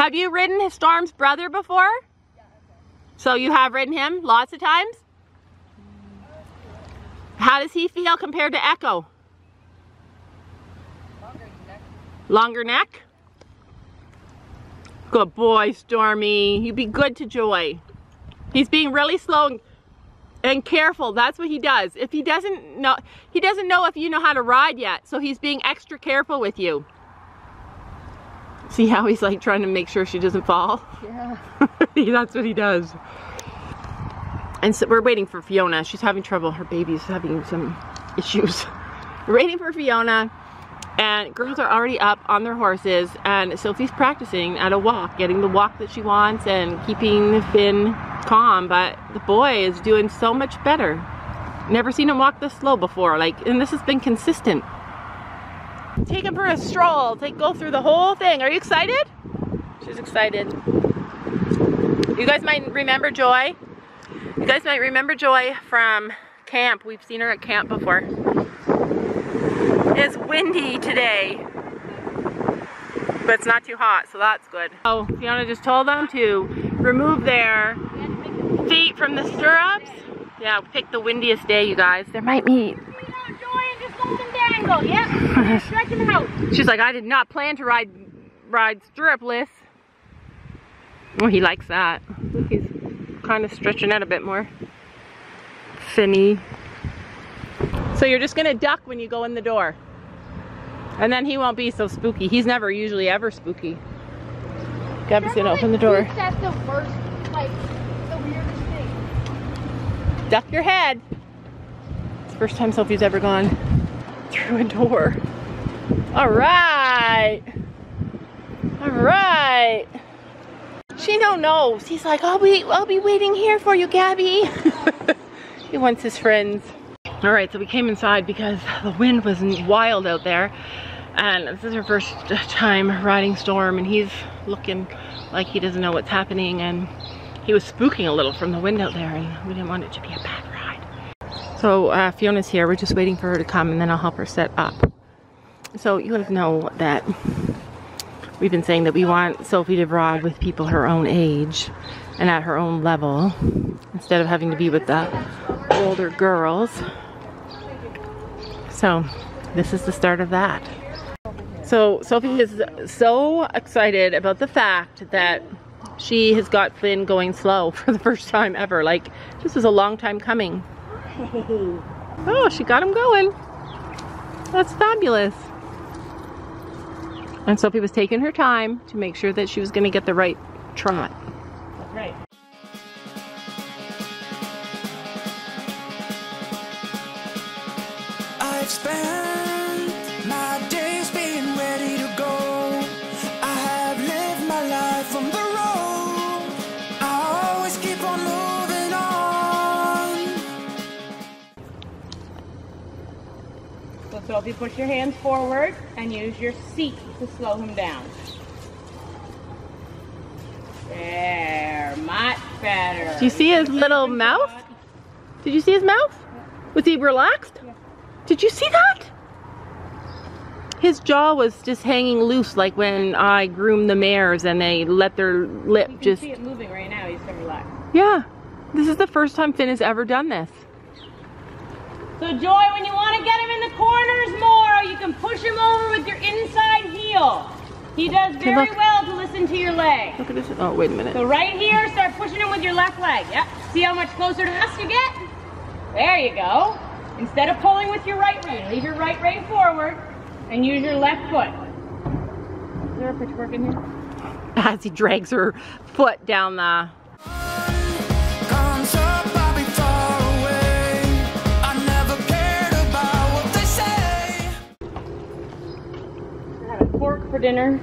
Have you ridden Storm's brother before? So you have ridden him lots of times? How does he feel compared to Echo? Longer neck? Good boy, Stormy. You be good to Joy. He's being really slow and, and careful. That's what he does. If he doesn't know, he doesn't know if you know how to ride yet. So he's being extra careful with you. See how he's like trying to make sure she doesn't fall? Yeah. That's what he does. And so we're waiting for Fiona. She's having trouble. Her baby's having some issues. We're waiting for Fiona and girls are already up on their horses and Sophie's practicing at a walk, getting the walk that she wants and keeping Finn calm, but the boy is doing so much better. Never seen him walk this slow before, like, and this has been consistent. Take him for a stroll, take go through the whole thing. Are you excited? She's excited. You guys might remember Joy. You guys might remember Joy from camp. We've seen her at camp before. It's windy today, but it's not too hot, so that's good. Oh, Fiona just told them to remove their feet from the stirrups. Yeah, pick the windiest day, you guys. There might be. She's like, I did not plan to ride ride stirrupless. Oh, he likes that. Look, he's kind of stretching out a bit more. Finny. So you're just gonna duck when you go in the door. And then he won't be so spooky. He's never usually ever spooky. Gabby's gonna open the door. That's the worst, like, the weirdest thing. Duck your head. It's the first time Sophie's ever gone through a door. All right. All right. She don't knows. He's like, I'll be, I'll be waiting here for you, Gabby. he wants his friends. All right, so we came inside because the wind was wild out there. And this is her first time riding Storm and he's looking like he doesn't know what's happening and he was spooking a little from the wind out there and we didn't want it to be a bad ride. So uh, Fiona's here, we're just waiting for her to come and then I'll help her set up. So you guys know that we've been saying that we want Sophie to ride with people her own age and at her own level instead of having to be with the older girls. So this is the start of that. So Sophie is so excited about the fact that she has got Finn going slow for the first time ever. Like, this is a long time coming. Oh, she got him going. That's fabulous. And Sophie was taking her time to make sure that she was going to get the right trot. Right. I've spent So Sophie, push your hands forward and use your seat to slow him down. There, much better. Do you see his little mouth? Did you see his mouth? Was he relaxed? Did you see that? His jaw was just hanging loose like when I groom the mares and they let their lip You can just... see it moving right now. He's so relaxed. Yeah. This is the first time Finn has ever done this. So Joy, when you want to get him in the corners more, you can push him over with your inside heel. He does very look. well to listen to your leg. Look at this. Oh, wait a minute. So right here, start pushing him with your left leg. Yep. See how much closer to us you get? There you go. Instead of pulling with your right rein, leave your right rein forward and use your left foot. Is there a pitchfork in here? As he drags her foot down the... for dinner.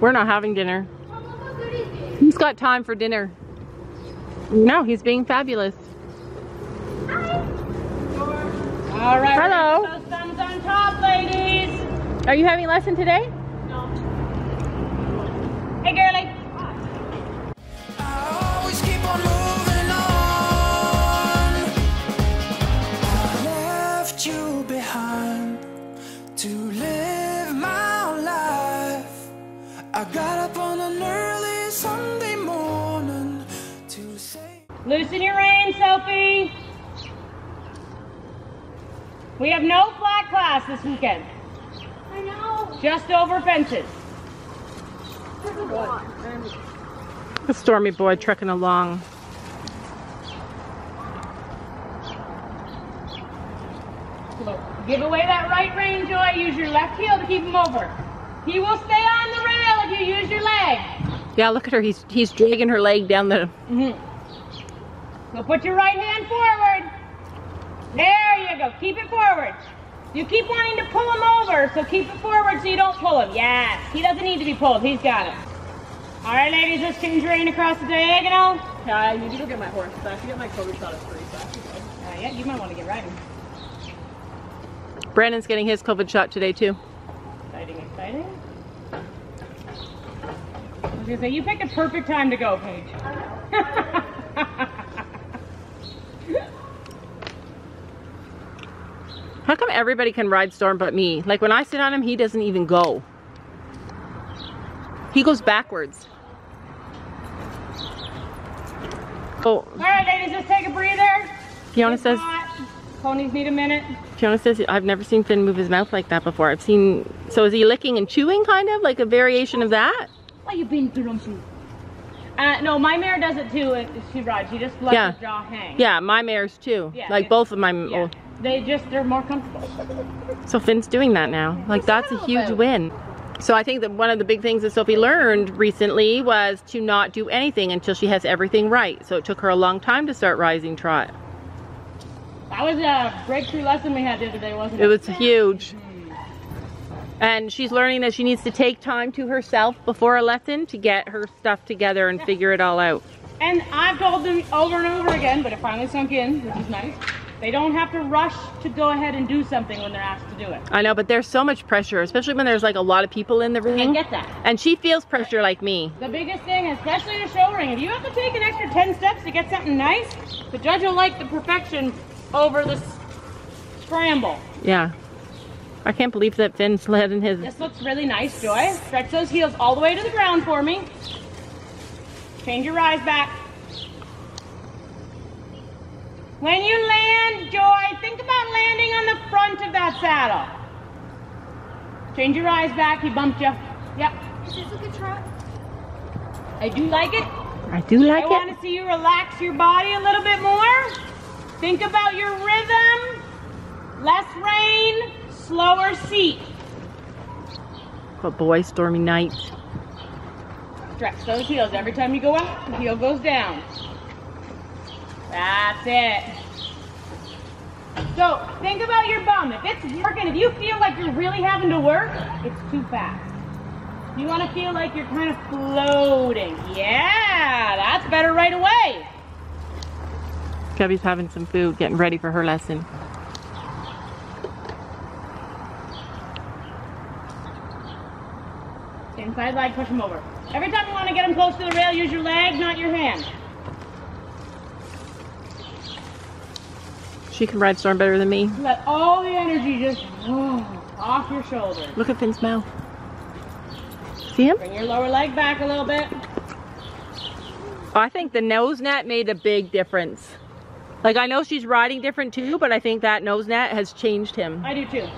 We're not having dinner. He's got time for dinner. No, he's being fabulous. All right. Hello. Those thumbs on top, ladies. Are you having lesson today? Hey, girlie. Loosen your reins, Sophie. We have no flat class this weekend. I know. Just over fences. A. The stormy boy trekking along. Give away that right rein, Joy. Use your left heel to keep him over. He will stay on the rail if you use your leg. Yeah, look at her. He's he's dragging her leg down the. Mm-hmm. So put your right hand forward. There you go. Keep it forward. You keep wanting to pull him over, so keep it forward so you don't pull him. Yes, he doesn't need to be pulled. He's got it. All right, ladies, let's change your rein across the diagonal. Yeah, I need to go get my horse. I have to get my COVID shot at three. Uh, yeah, you might want to get riding. Brandon's getting his COVID shot today too. Exciting, exciting. I was gonna say, you picked a perfect time to go, Paige. How come everybody can ride Storm but me? Like when I sit on him, he doesn't even go. He goes backwards. Oh, All right, ladies, let's take a breather. Fiona It's says. hot. Ponies need a minute. Fiona says I've never seen Finn move his mouth like that before. I've seen. So is he licking and chewing, kind of like a variation of that? Why you being grumpy? Uh, no, my mare does it too. uh, She rides. She just lets Yeah. her jaw hang. Yeah, my mares too. Yeah, like both of my. Yeah. oh, They just, they're more comfortable. So Finn's doing that now. Like that's a huge win. So I think that one of the big things that Sophie learned recently was to not do anything until she has everything right. So it took her a long time to start rising trot. That was a breakthrough lesson we had the other day, wasn't it? It was huge. And she's learning that she needs to take time to herself before a lesson to get her stuff together and figure it all out. And I've told them over and over again, but it finally sunk in, which is nice. They don't have to rush to go ahead and do something when they're asked to do it. I know, but there's so much pressure, especially when there's like a lot of people in the room. I get that. And she feels pressure like me. The biggest thing, especially in a show ring, if you have to take an extra 10 steps to get something nice, the judge will like the perfection over the scramble. Yeah. I can't believe that Finn slid in his. This looks really nice, Joy. Stretch those heels all the way to the ground for me. Change your rise back. When you land, Joy, think about landing on the front of that saddle. Change your eyes back. He bumped you. Yep. Is this a good trot? I do like it. I do like I it. I want to see you relax your body a little bit more. Think about your rhythm. Less rein, slower seat. But boy, stormy night. Stretch those heels. Every time you go up, the heel goes down. That's it. So think about your bum. If it's working, if you feel like you're really having to work, it's too fast. You want to feel like you're kind of floating. Yeah, that's better right away. Gubby's having some food, getting ready for her lesson. Inside leg, push them over. Every time you want to get them close to the rail, use your leg, not your hand. She can ride Storm better than me. Let all the energy just whoa, off your shoulder. Look at Finn's mouth. See him? Bring your lower leg back a little bit. I think the nose net made a big difference. Like I know she's riding different too, but I think that nose net has changed him. I do too.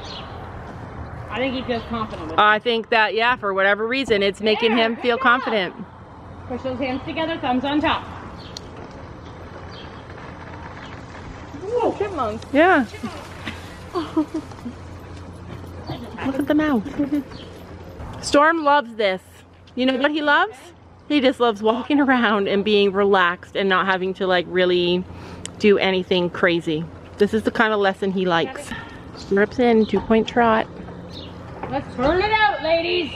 I think he feels confident with it. I think that yeah, for whatever reason, it's making Yeah, him feel job. confident. Push those hands together, thumbs on top. Oh, chipmunk. Yeah. Look at the mouth. Storm loves this. You know what he loves? He just loves walking around and being relaxed and not having to like really do anything crazy. This is the kind of lesson he likes. Stirrups in, two point trot. Let's turn it out, ladies.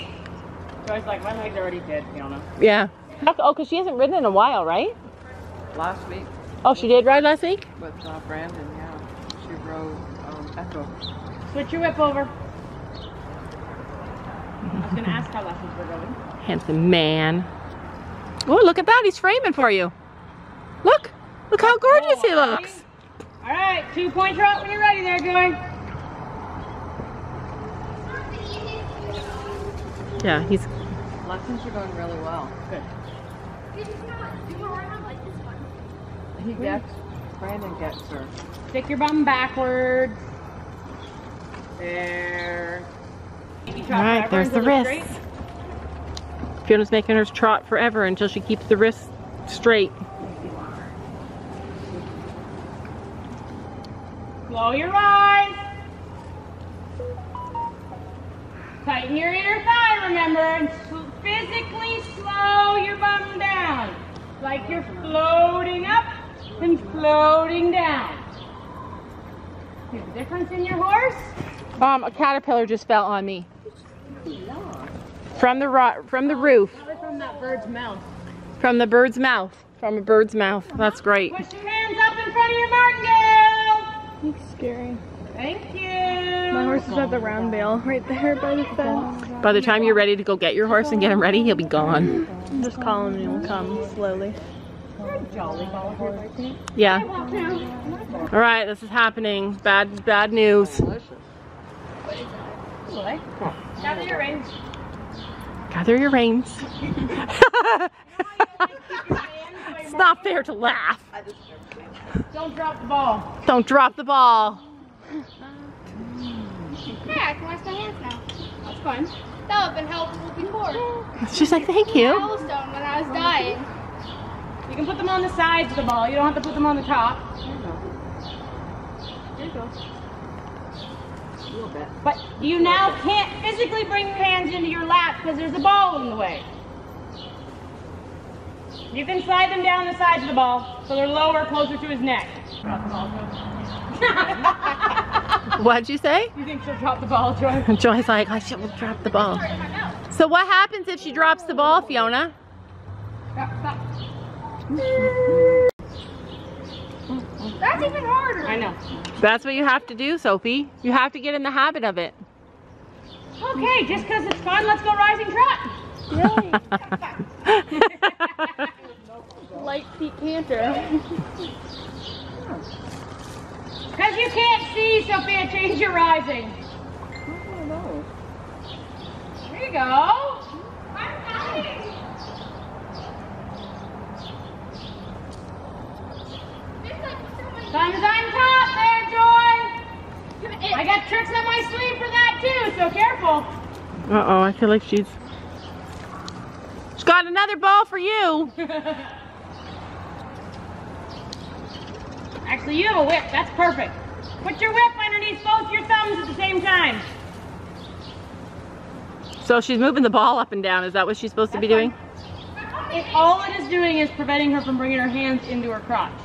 Joy's like, my legs are already dead, Fiona. Yeah. Oh, because she hasn't ridden in a while, right? Last week Oh, she did ride last week? with uh, Brandon, yeah. She rode um, Echo. Switch your whip over. I was gonna ask how lessons were going. Handsome man. Oh, look at that. He's framing for you. Look. Look how gorgeous he looks. All right, two point trot when you're ready there, Joy. Yeah, he's Lessons are going really well. Good. Did you not do a run like this one? He gets, Brandon gets her. Stick your bum backwards. There. All right, there's the until it's. Fiona's making hers trot forever until she keeps the wrist straight. Slow your eyes. Tighten your inner thigh, remember, and physically slow your bum down. Like you're floating up and floating down. See the difference in your horse? Um, a caterpillar just fell on me. From the ro- from the roof, Probably from that bird's mouth. from the bird's mouth, from a bird's mouth. That's great. Push your hands up in front of your martingale. It's scary. Thank you. My horse is at the round bale right there by the fence. By the time you're ready to go get your horse and get him ready, he'll be gone. Just call him and he'll come slowly. Jolly ball horse. Yeah. All right, this is happening. Bad, bad news. Gather your reins. Gather your reins. it's not fair to laugh. Don't drop the ball. Don't drop the ball. Yeah, I can wash my hands now. That's fun. That would have been helpful before. She's like, thank you. When I was dying. You can put them on the sides of the ball. You don't have to put them on the top. There you go. A little bit. But you now can't physically bring your hands into your lap because there's a ball in the way. You can slide them down the sides of the ball so they're lower, closer to his neck. Drop the ball, Joy. What'd you say? you think she'll drop the ball, Joy? Joy's like, I should drop the ball. So what happens if she drops the ball, Fiona? Stop, stop. That's even harder. I know. That's what you have to do, Sophie. You have to get in the habit of it. Okay, just because it's fun, let's go rising trot. Really? Light feet canter. Because you can't see, Sophia, change your rising. Oh, no. There you go. I'm counting. Time to time top there, Joy. I got tricks on my sleeve for that too, so careful. Uh-oh, I feel like she's... She's got another ball for you. Actually, you have a whip. That's perfect. Put your whip underneath both your thumbs at the same time. So she's moving the ball up and down. Is that what she's supposed to be That's doing? It, all it is doing is preventing her from bringing her hands into her crotch.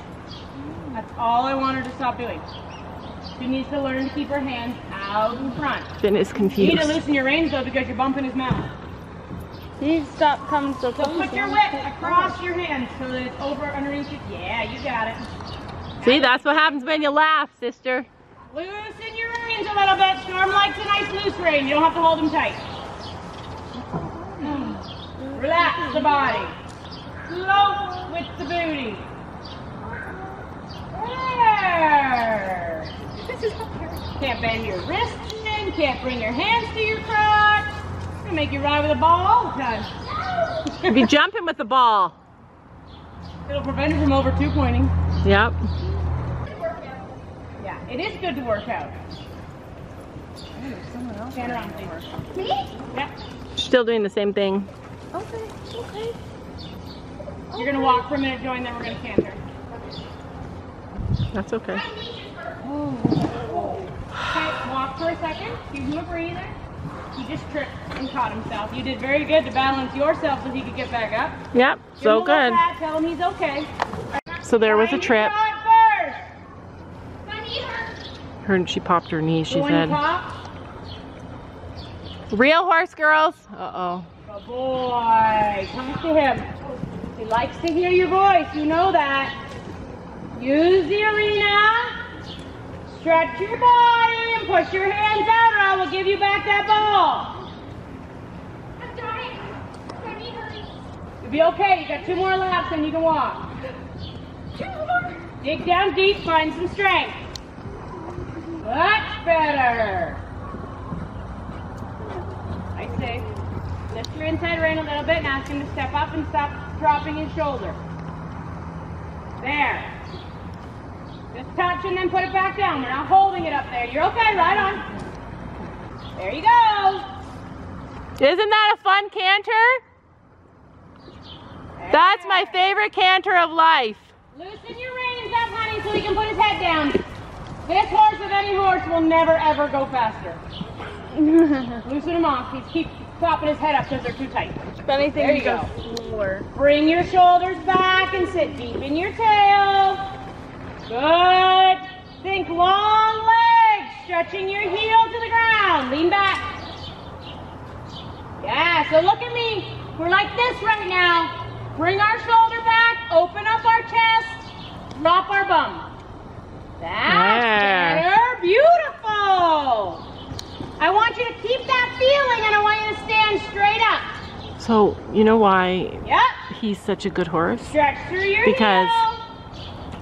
That's all I want her to stop doing. She needs to learn to keep her hands out in front. Finn is You need to loosen your reins though because you're bumping his mouth. You need to stop coming so close. So close. put your whip across your hands so that it's over underneath you. Yeah, you got it. See, that's what happens when you laugh, sister. Loosen your reins a little bit. Storm likes a nice loose rein. You don't have to hold them tight. Relax the body. Float with the booty. There. Can't bend your wrists in. Can't bring your hands to your crotch. Gonna make you ride with a ball all the time. Be jumping with the ball. It'll prevent it from over two pointing. Yep. Yeah, it is good to work out. Stand around, please. Me? Yep. Still doing the same thing. Okay, okay. You're gonna walk for a minute, Joy, and then we're gonna canter. That's okay. Okay, walk for a second. Give him a breather. He just tripped and caught himself. You did very good to balance yourself so he could get back up. Yep. Give So good. pat, Tell him he's okay. So there was a trip. your trot first. My knee hurts. Her she popped her knee. She said. "Real horse girls." Uh oh. Good boy. Talk to him. He likes to hear your voice. You know that. Use the arena. Stretch your body and push your hands out or I will give you back that ball. I'm dying. My knee hurts. You'll be okay. You got two more laps and you can walk. Two more. Dig down deep, find some strength. Much better. I say, Lift your inside rein a little bit and ask him to step up and stop dropping his shoulder. There. Just touch and then put it back down. We're not holding it up there. You're okay, right on. There you go. Isn't that a fun canter? That's my favorite canter of life. Loosen your reins up, honey, so he can put his head down. This horse, if any horse, will never ever go faster. Loosen him off. He's keep propping his head up because they're too tight. If anything, There you go go. slower. Bring your shoulders back and sit deep in your tail. Good. Think long legs, stretching your heel to the ground. Lean back. Yeah, so look at me. We're like this right now. Bring our shoulder back, open up our chest, drop our bum. That's Yeah. better. Beautiful. I want you to keep that feeling and I want you to stand straight up. So, you know why Yep. he's such a good horse? Stretch through your Because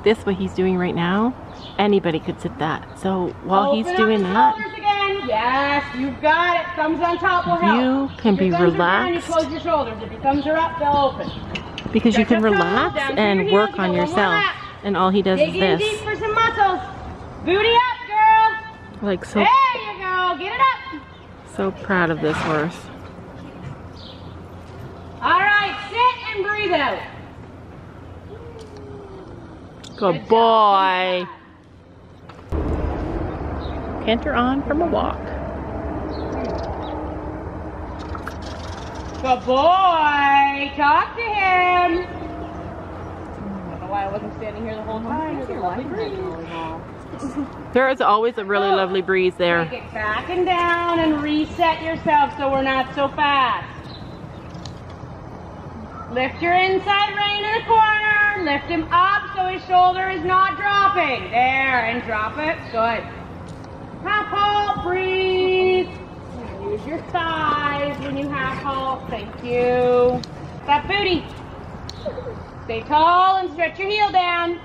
This, what he's doing right now, anybody could sit that. So while he's Open up doing that, again. Yes, you've got it. Thumbs on top will help. You can be Are down, you relaxed. close your shoulders. If your thumbs are up, they'll open. because you can relax and work on got one more yourself. And all he does Dig is in deep this. for some muscles. Booty up, girl. Like so There you go. Get it up. so proud of this horse. All right, sit and breathe out. Good boy. Canter on from a walk. Good boy. Talk to him. I don't know why I wasn't standing here the whole time. It's a lovely breeze. There is always a really lovely breeze there. Get back and down and reset yourself so we're not so fast. Lift your inside rein in the corner. Lift him up so his shoulder is not dropping. There, and drop it. Good. Half halt, breathe. Use your thighs when you half halt. Thank you. That booty. Stay tall and stretch your heel down.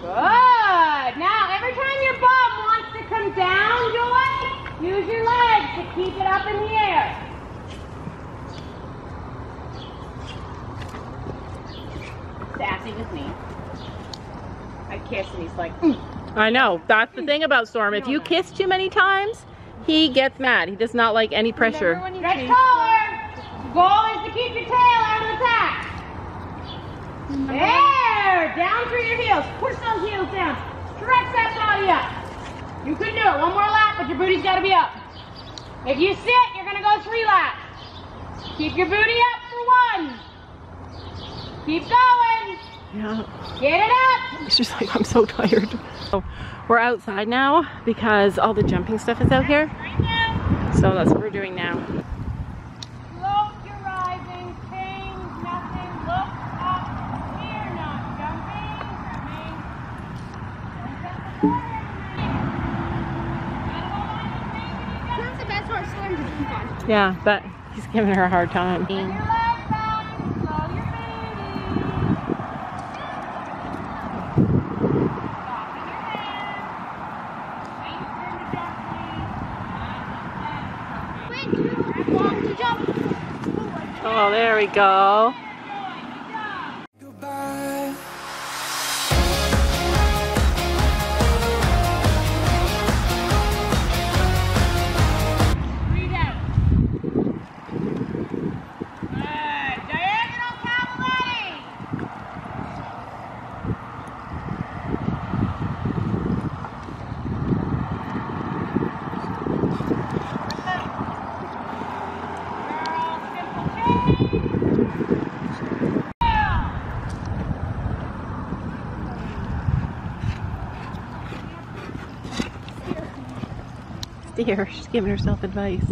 Good. Now, every time your bum wants to come down, Joy, use your legs to keep it up in the air. Sassy with me. I kiss and he's like, "Mm." I know. That's the thing about Storm. If you kiss too many times, he gets mad. He does not like any pressure. stretch taller. Goal is to keep your tail out of the tack. There, down through your heels. Push those heels down. Stretch that body up. You can do it. One more lap, but your booty's got to be up. If you sit, you're going to go three laps. Keep your booty up for one. Keep going. Yeah. Get it up. It's just like, I'm so tired. So we're outside now because all the jumping stuff is out here. So that's what we're doing now. Float your rising. Change nothing. Look up. Here, not jumping. Coming. Don't set the corner. Who's the best horse to learn to jump on? Yeah, but he's giving her a hard time. Your legs back. Slow your baby. Soften your hands. Wait for him to jump, please. Wait, long to jump. Oh, there we go. She's giving herself advice.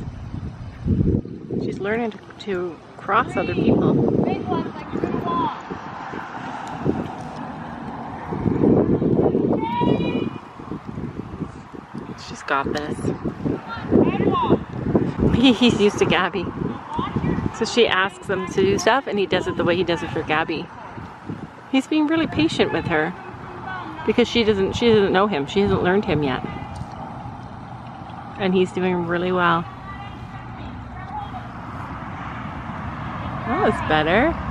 She's learning to, to cross other people. She's got this. He's used to Gabby. So she asks him to do stuff and he does it the way he does it for Gabby. He's being really patient with her because she doesn't she doesn't know him. She hasn't learned him yet and he's doing really well. That was better.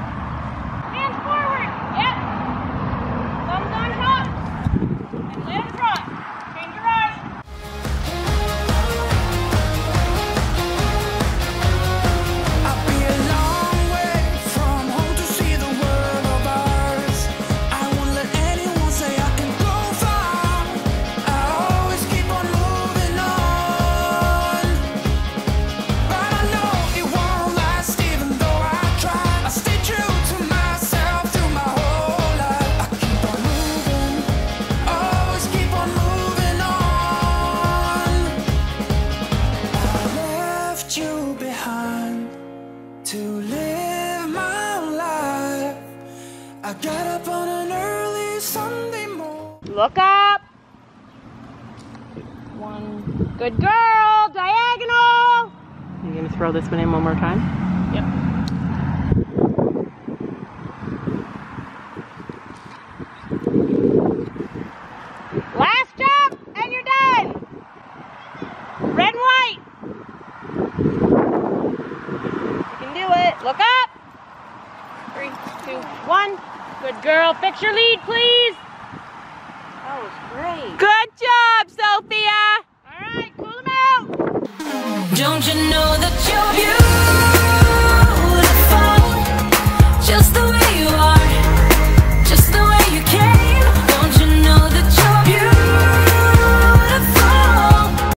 time. Yep.